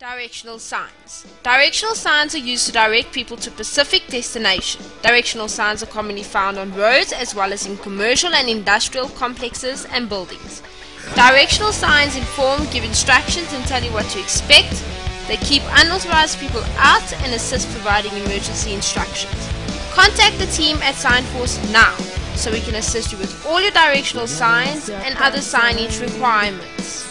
Directional signs. Directional signs are used to direct people to specific destination. Directional signs are commonly found on roads as well as in commercial and industrial complexes and buildings. Directional signs inform, give instructions, and tell you what to expect. They keep unauthorized people out and assist providing emergency instructions. Contact the team at Signforce now so we can assist you with all your directional signs and other signage requirements.